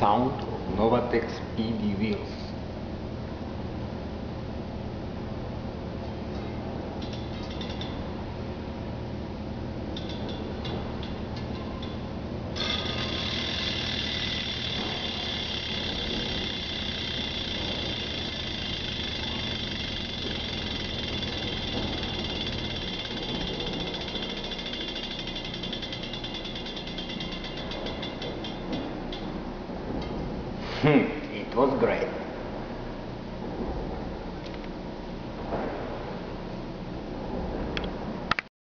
sound of Novatek PD wheels. Hmm, it was great.